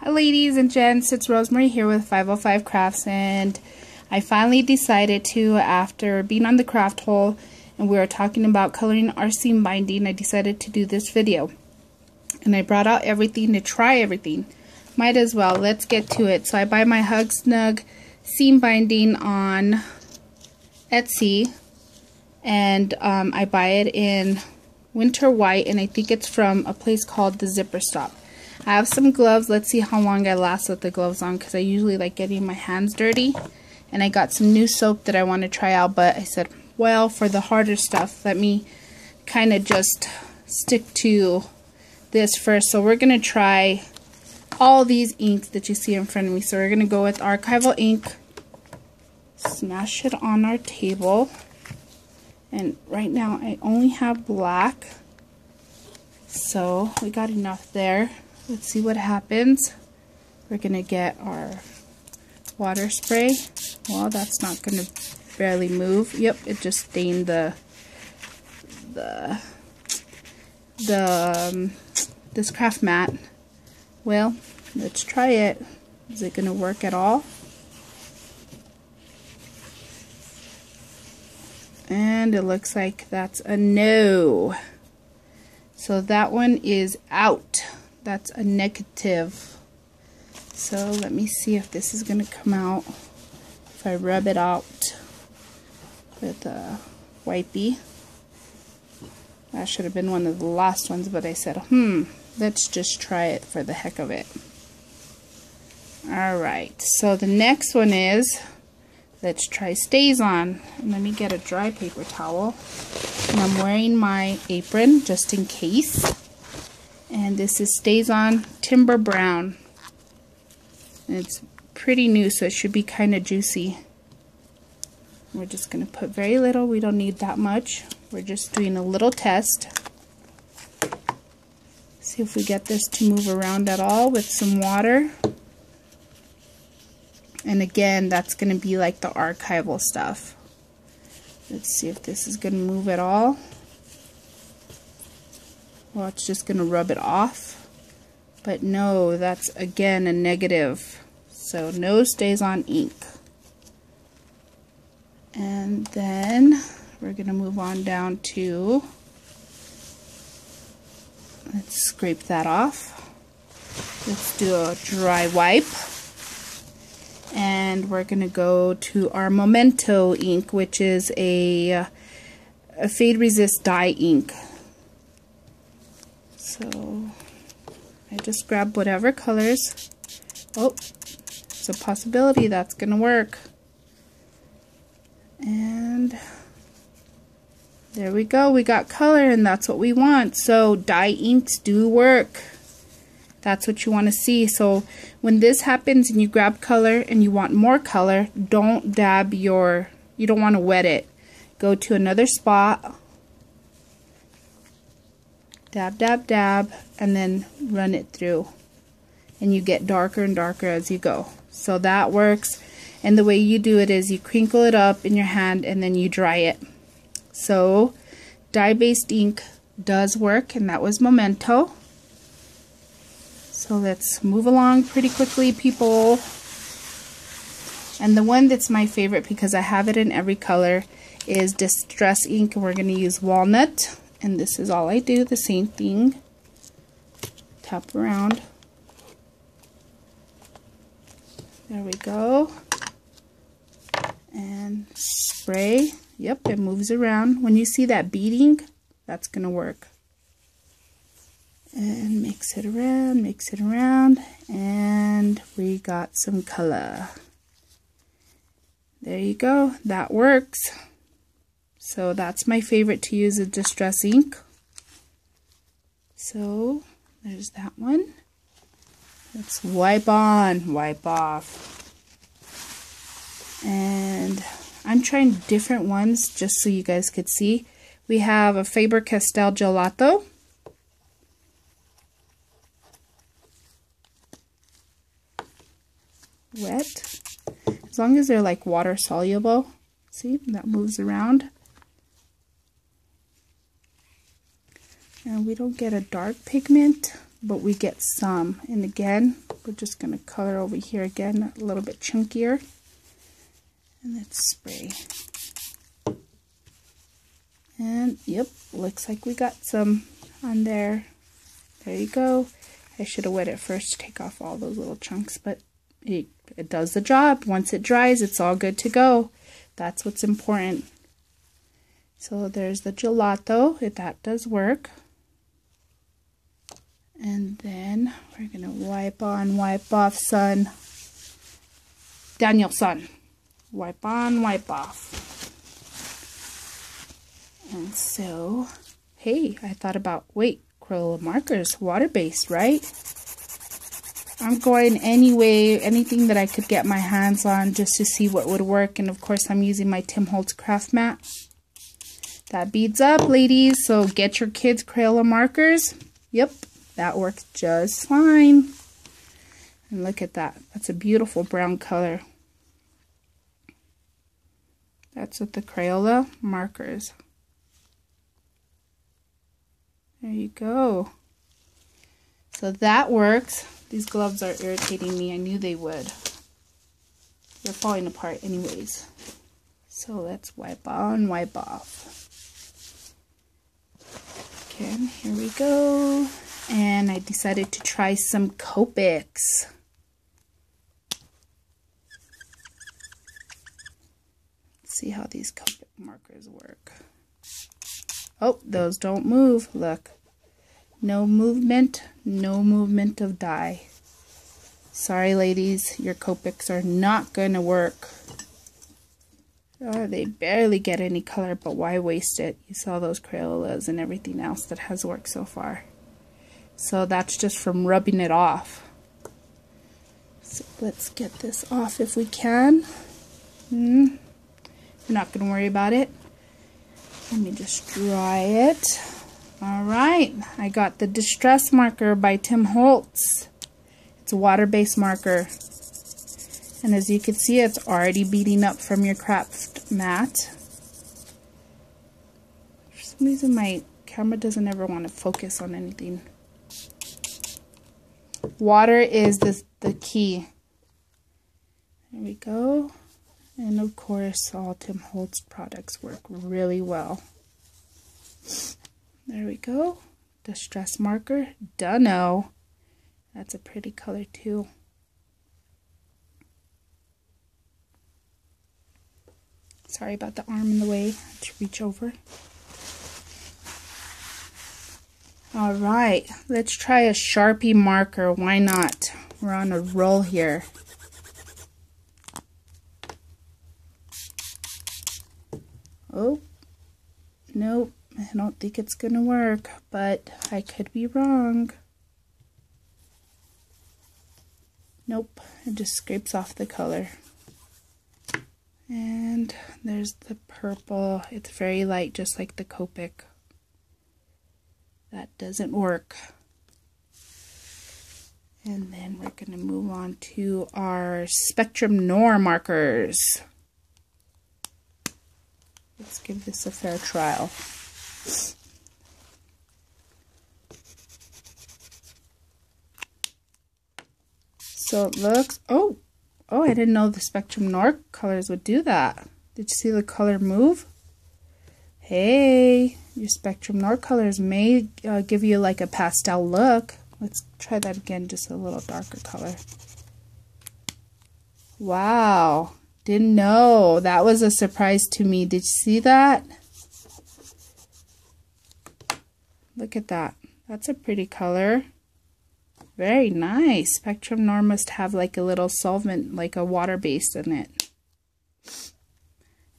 Hi ladies and gents, it's Rosemarie here with 505 Crafts and I finally decided to, after being on the craft hole and we were talking about coloring our seam binding, I decided to do this video. And I brought out everything to try everything. Might as well, let's get to it. So I buy my Hug Snug seam binding on Etsy and um, I buy it in winter white and I think it's from a place called the Zipper Stop. I have some gloves. Let's see how long I last with the gloves on because I usually like getting my hands dirty. And I got some new soap that I want to try out, but I said, well, for the harder stuff, let me kind of just stick to this first. So we're going to try all these inks that you see in front of me. So we're going to go with archival ink, smash it on our table. And right now I only have black. So we got enough there. Let's see what happens. We're going to get our water spray. Well, that's not going to barely move. Yep, it just stained the the the um, this craft mat. Well, let's try it. Is it going to work at all? And it looks like that's a no. So that one is out that's a negative. So let me see if this is going to come out. If I rub it out with a wipey. That should have been one of the last ones, but I said, hmm, let's just try it for the heck of it. Alright, so the next one is, let's try StazOn. let me get a dry paper towel. And I'm wearing my apron just in case and this is StazOn Timber Brown. It's pretty new, so it should be kind of juicy. We're just going to put very little. We don't need that much. We're just doing a little test. See if we get this to move around at all with some water. And again, that's going to be like the archival stuff. Let's see if this is going to move at all. Well, it's just going to rub it off. But no, that's again a negative. So no StazOn ink. And then we're going to move on down to, let's scrape that off. Let's do a dry wipe. And we're going to go to our Memento ink, which is a, a fade resist dye ink. So I just grab whatever colors. Oh, it's a possibility that's going to work. And there we go. We got color and that's what we want. So dye inks do work. That's what you want to see. So when this happens and you grab color and you want more color, don't dab your, you don't want to wet it. Go to another spot dab, dab, dab, and then run it through. And you get darker and darker as you go. So that works. And the way you do it is you crinkle it up in your hand and then you dry it. So dye-based ink does work, and that was Memento. So let's move along pretty quickly, people. And the one that's my favorite because I have it in every color is Distress Ink. We're going to use Walnut and this is all I do the same thing. Tap around. There we go. And spray. Yep it moves around. When you see that beading that's gonna work. And mix it around mix it around. And we got some color. There you go. That works so that's my favorite to use a distress ink. So there's that one. Let's wipe on, wipe off. And I'm trying different ones just so you guys could see. We have a Faber-Castell Gelato. Wet. As long as they're like water soluble. See, that moves around. And we don't get a dark pigment but we get some. And again, we're just going to color over here again a little bit chunkier. And let's spray. And yep, looks like we got some on there. There you go. I should have wet it first to take off all those little chunks, but it, it does the job. Once it dries, it's all good to go. That's what's important. So there's the gelato. If that does work. And then we're going to wipe on, wipe off san. Daniel san. Wipe on, wipe off. And so, hey, I thought about, wait, Crayola markers, water-based, right? I'm going anyway, anything that I could get my hands on just to see what would work. And of course, I'm using my Tim Holtz craft mat. That beads up, ladies. So get your kids Crayola markers. Yep, that works just fine. And look at that. That's a beautiful brown color. That's with the Crayola markers. There you go. So that works. These gloves are irritating me. I knew they would. They're falling apart anyways. So let's wipe on, wipe off. Okay, here we go. And I decided to try some Copics. See how these Copic markers work. Oh, those don't move. Look. No movement, no movement of dye. Sorry, ladies, your Copics are not going to work. Oh, they barely get any color, but why waste it? You saw those Crayolas and everything else that has worked so far. So that's just from rubbing it off. So let's get this off if we can. Hmm. We're not going to worry about it. Let me just dry it. Alright, I got the Distress Marker by Tim Holtz. It's a water-based marker. And as you can see, it's already beading up from your craft mat. For some reason, my camera doesn't ever want to focus on anything. Water is the, the key. There we go. And of course, all Tim Holtz products work really well. There we go. Distress marker. Dunno. That's a pretty color too. Sorry about the arm in the way to reach over. Alright, let's try a Sharpie marker. Why not? We're on a roll here. Oh, nope. I don't think it's going to work, but I could be wrong. Nope, it just scrapes off the color. And there's the purple. It's very light, just like the Copic. That doesn't work. And then we're going to move on to our Spectrum Noir markers. Let's give this a fair trial. So it looks, oh, oh, I didn't know the Spectrum Noir colors would do that. Did you see the color move? Hey, your Spectrum Noir colors may uh, give you like a pastel look. Let's try that again, just a little darker color. Wow, didn't know. That was a surprise to me. Did you see that? Look at that. That's a pretty color. Very nice. Spectrum Noir must have like a little solvent, like a water base in it.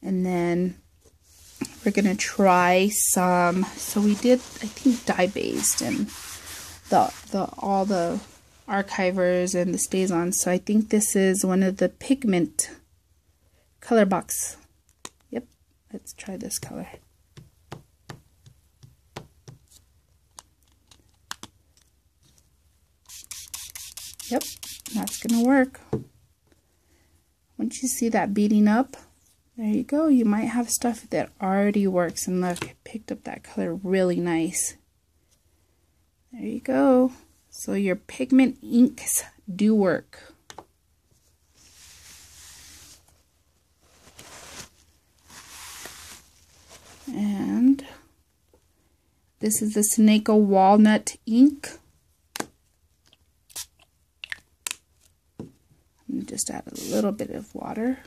And then we're going to try some, so we did, I think, dye-based and the, the, all the archivers and the StazOn. So I think this is one of the pigment color box. Yep, let's try this color. Yep, that's going to work. Once you see that beading up, there you go. You might have stuff that already works. And look, it picked up that color really nice. There you go. So your pigment inks do work. And this is the Sunoco Walnut ink. just add a little bit of water.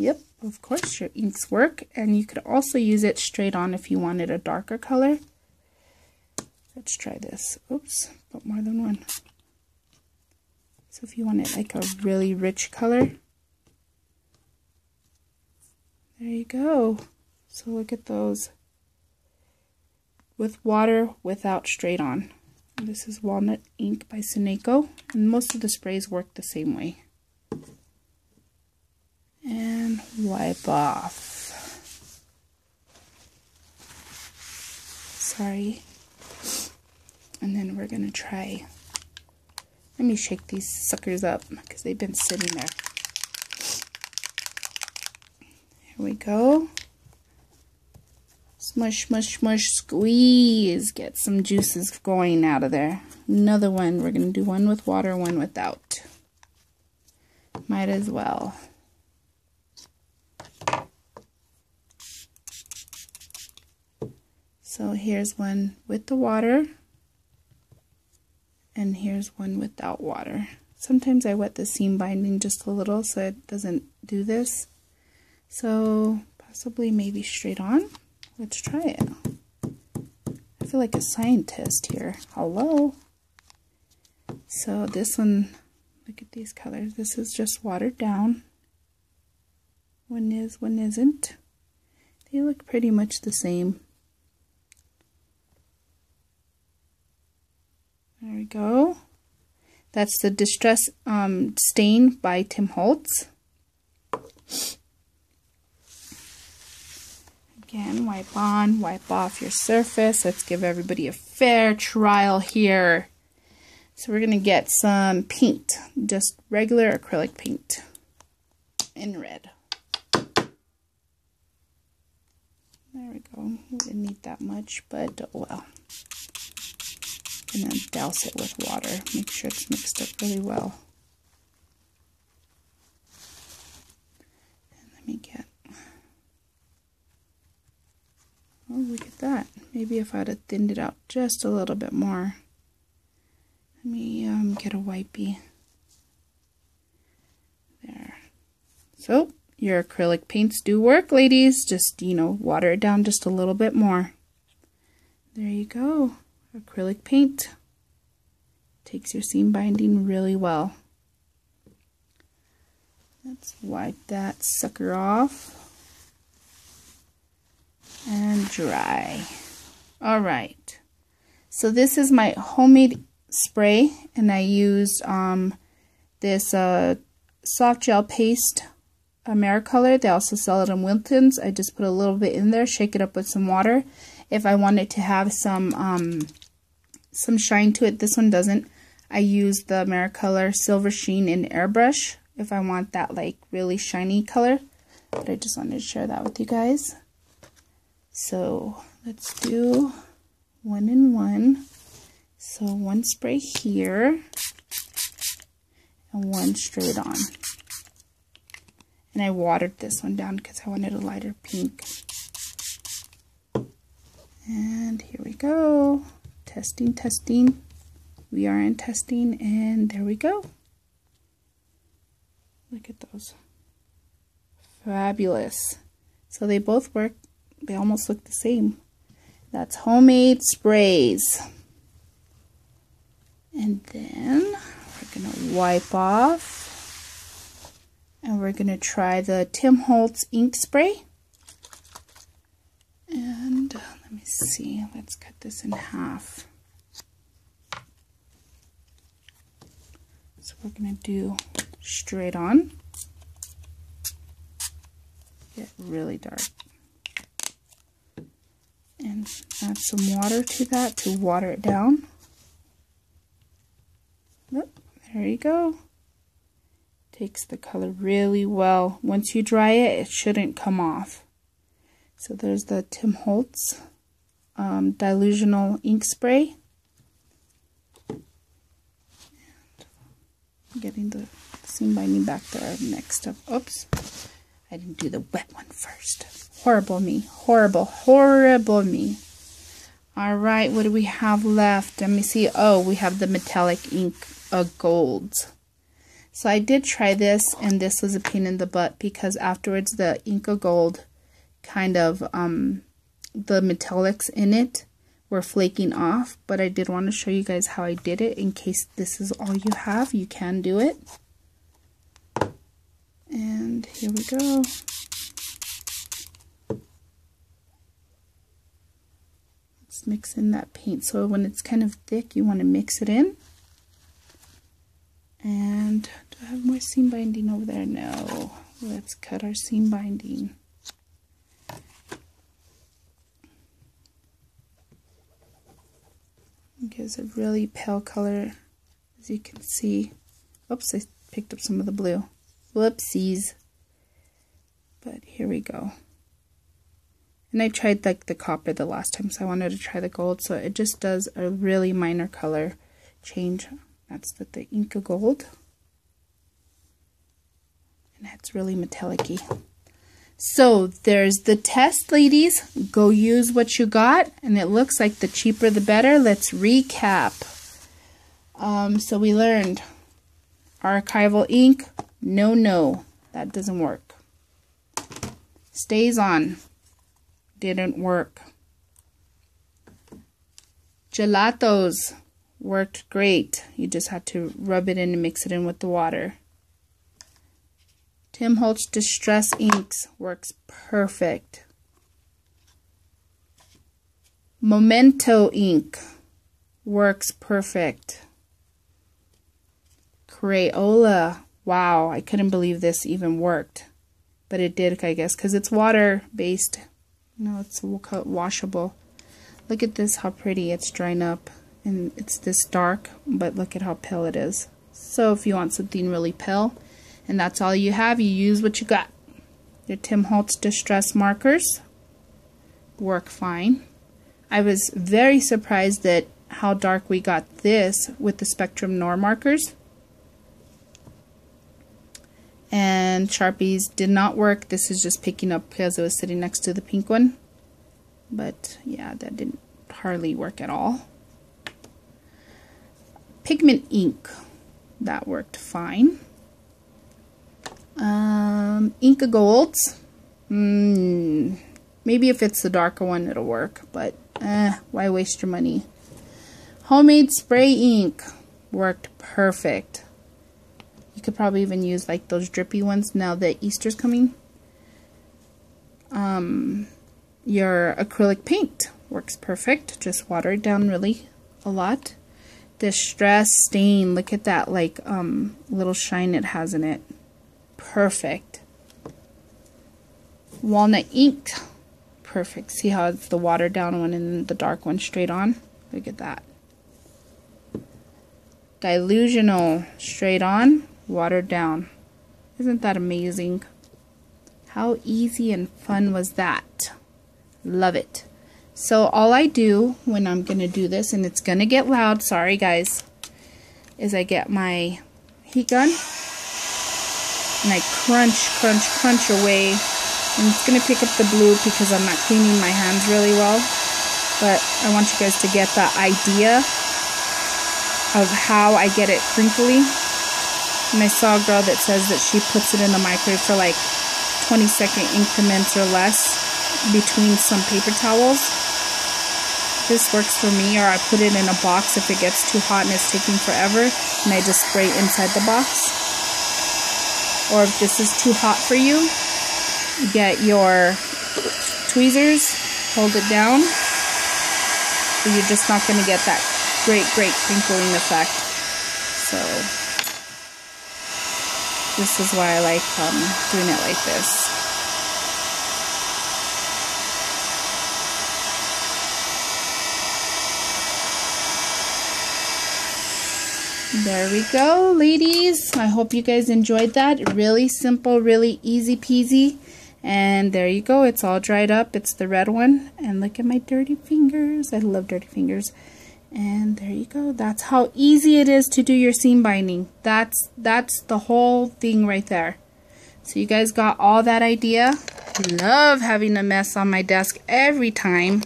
Yep, of course your inks work and you could also use it straight on if you wanted a darker color. Let's try this. Oops, put more than one. So if you wanted like a really rich color, there you go. So look at those with water without straight on. This is Walnut Ink by Sunoco, and most of the sprays work the same way. And wipe off. Sorry. And then we're going to try, let me shake these suckers up because they've been sitting there. Here we go. Smush, smush, smush, squeeze. Get some juices going out of there. Another one. We're going to do one with water, one without. Might as well. So here's one with the water. And here's one without water. Sometimes I wet the seam binding just a little so it doesn't do this. So possibly maybe straight on. Let's try it. I feel like a scientist here. Hello. So this one, look at these colors. This is just watered down. One is, one isn't. They look pretty much the same. There we go. That's the Distress um, Stain by Tim Holtz. Again, wipe on, wipe off your surface. Let's give everybody a fair trial here. So we're going to get some paint, just regular acrylic paint in red. There we go. We didn't need that much, but oh well. And then douse it with water. Make sure it's mixed up really well. And let me get Oh, look at that. Maybe if I'd have thinned it out just a little bit more. Let me um, get a wipey. There. So, your acrylic paints do work, ladies. Just, you know, water it down just a little bit more. There you go. Acrylic paint. Takes your seam binding really well. Let's wipe that sucker off and dry. All right. So this is my homemade spray, and I used um, this uh, soft gel paste Americolor. They also sell it in Wilton's. I just put a little bit in there, shake it up with some water. If I wanted to have some um, some shine to it, this one doesn't. I use the Americolor Silver Sheen in Airbrush if I want that like really shiny color. But I just wanted to share that with you guys. So let's do one in one. So one spray here and one straight on. And I watered this one down because I wanted a lighter pink. And here we go. Testing, testing. We are in testing and there we go. Look at those. Fabulous. So they both work they almost look the same. That's homemade sprays. And then we're to wipe off. And we're to try the Tim Holtz ink spray. And let me see. Let's cut this in half. So we're going to do straight on. Get really dark and add some water to that to water it down. there you go. Takes the color really well. Once you dry it, it shouldn't come off. So there's the Tim Holtz um, Dilutional Ink Spray. getting the seam binding back there next up. Oops. I didn't do the wet one first. Horrible me. Horrible. Horrible me. Alright, what do we have left? Let me see. Oh, we have the metallic ink of golds. So I did try this, and this was a pain in the butt because afterwards the Inka Gold kind of, um, the metallics in it were flaking off. But I did want to show you guys how I did it in case this is all you have. You can do it. And here we go. Let's mix in that paint. So when it's kind of thick, you want to mix it in. And do I have more seam binding over there? No. Let's cut our seam binding. It gives a really pale color, as you can see. Oops, I picked up some of the blue. Whoopsies. But here we go. And I tried like the copper the last time, so I wanted to try the gold. So it just does a really minor color change. That's the, the Inka Gold. And that's really metallic -y. So there's the test, ladies. Go use what you got. And it looks like the cheaper the better. Let's recap. Um, so we learned archival ink, no, no, that doesn't work. StazOn. didn't work. Gelatos worked great. You just had to rub it in and mix it in with the water. Tim Holtz Distress Inks works perfect. Memento ink works perfect. Crayola Wow, I couldn't believe this even worked. But it did, I guess, because it's water-based. No, it's washable. Look at this, how pretty it's drying up. And it's this dark, but look at how pale it is. So if you want something really pale, and that's all you have, you use what you got. Your Tim Holtz Distress Markers work fine. I was very surprised at how dark we got this with the Spectrum Noir markers and Sharpies did not work. This is just picking up because it was sitting next to the pink one. But yeah, that didn't hardly work at all. Pigment ink, that worked fine. Um, Inka Golds, mm, maybe if it's the darker one it'll work, but eh, why waste your money? Homemade spray ink worked perfect. You could probably even use like those drippy ones now that Easter's coming. Um, your acrylic paint works perfect. Just water it down really a lot. Distress stain, look at that like um, little shine it has in it. Perfect. Walnut ink, perfect. See how it's the watered down one and the dark one straight on? Look at that. Dilutional straight on watered down. Isn't that amazing? How easy and fun was that? Love it. So all I do when I'm going to do this, and it's going to get loud, sorry guys, is I get my heat gun and I crunch, crunch, crunch away. And it's going to pick up the blue because I'm not cleaning my hands really well. But I want you guys to get the idea of how I get it crinkly. And I saw a girl that says that she puts it in the microwave for like 20 second increments or less between some paper towels. This works for me, or I put it in a box if it gets too hot and it's taking forever, and I just spray inside the box. Or if this is too hot for you, get your tweezers, hold it down, you're just not going to get that great, great crinkling effect. So this is why I like um, doing it like this. There we go, ladies. I hope you guys enjoyed that. Really simple, really easy peasy. And there you go. It's all dried up. It's the red one. And look at my dirty fingers. I love dirty fingers. And there you go. That's how easy it is to do your seam binding. That's that's the whole thing right there. So you guys got all that idea? Love having a mess on my desk every time.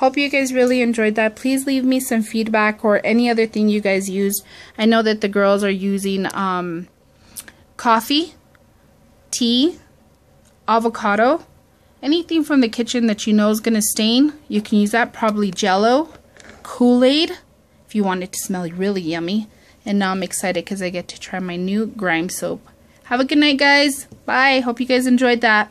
Hope you guys really enjoyed that. Please leave me some feedback or any other thing you guys used. I know that the girls are using um, coffee, tea, avocado, anything from the kitchen that you know is going to stain. You can use that. Probably jello Kool-Aid if you want it to smell really yummy. And now I'm excited because I get to try my new grime soap. Have a good night, guys. Bye. Hope you guys enjoyed that.